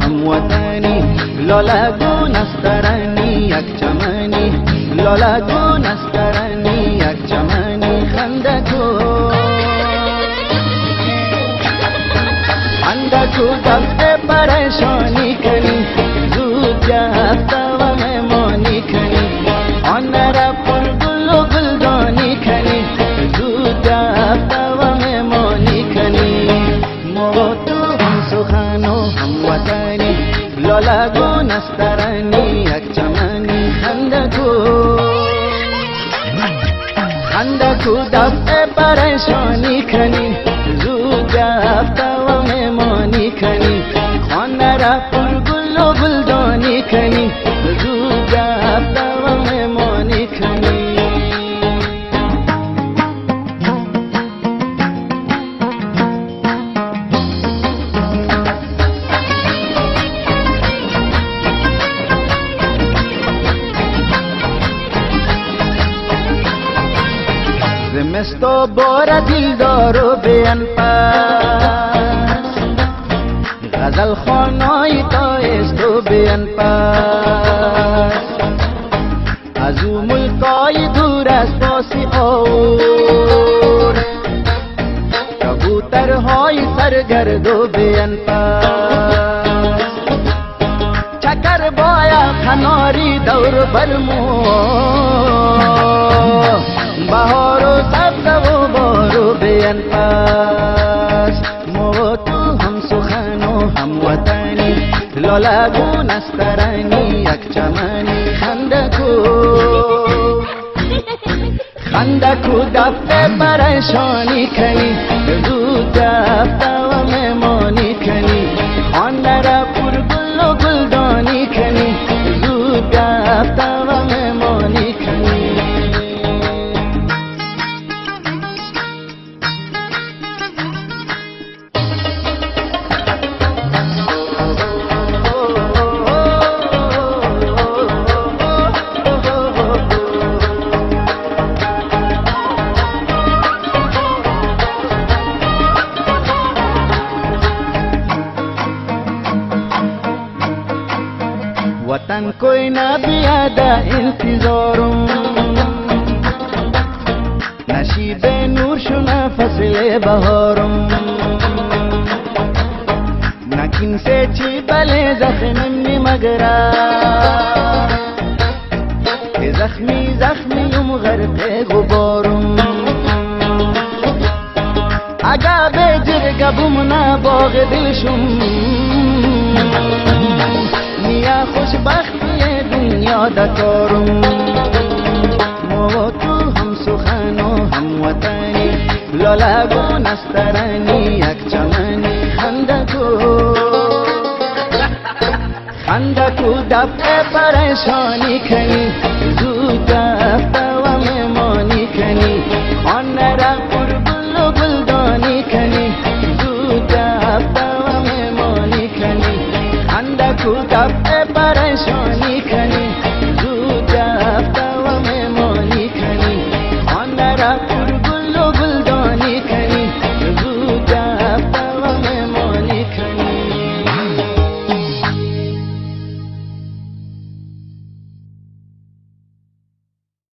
هموطنی. لالگون است ترنی یک چمنی. لالگون است ترنی یک چمنی. خنده کن خنده کو دفع پریشانی ترنی یک چمنی خنده کو خنده کو دفع پریشانی کنی زود جفت و مهمانی و بار دلدار و بیان پس غزل خانای تایست و بیان پس از او ملکای دور از پاسی اور کبوترهای سرگرد و بیان پس چکر بایا خناری دور برمو. بهار بارو بیان پس ما تو هم سخن و هم وطنی. لالگون است ترنی یک چمنی. خنده کو خنده کو دفع پریشانی کنی. زود دفع و مهمانی کنی. خانده را پر گل و گلدانی کنی. زود دفع وطن کوی نبیاد انتظارم نشیب نور شنا فصل بهارم نکین سے چی بلے زخمم نی مگرا زخمی زخمیم غرق غبارم اگا به جرگا بمنا باغ دلشم۔ دکارم ما تو هم سخن و هم وطنی. لالگون استرنی یک چمنی. خنده کو. خنده کو دفع پریشانی کنی. زود دفع و مهمانی کنی. آن را